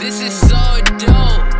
This is so dope.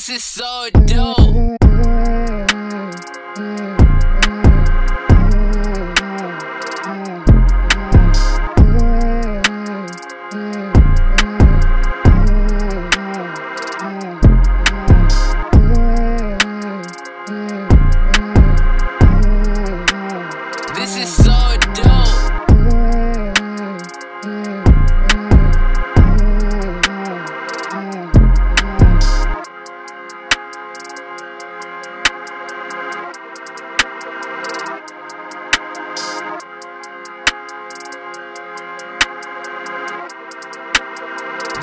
This is so dope.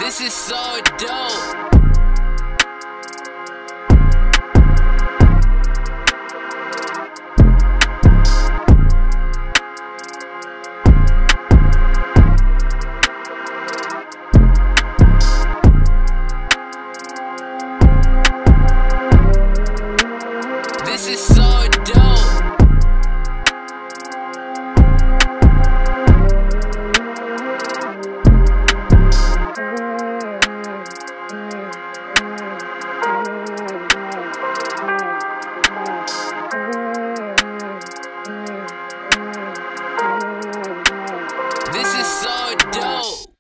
This is so dope. This is This is so dope.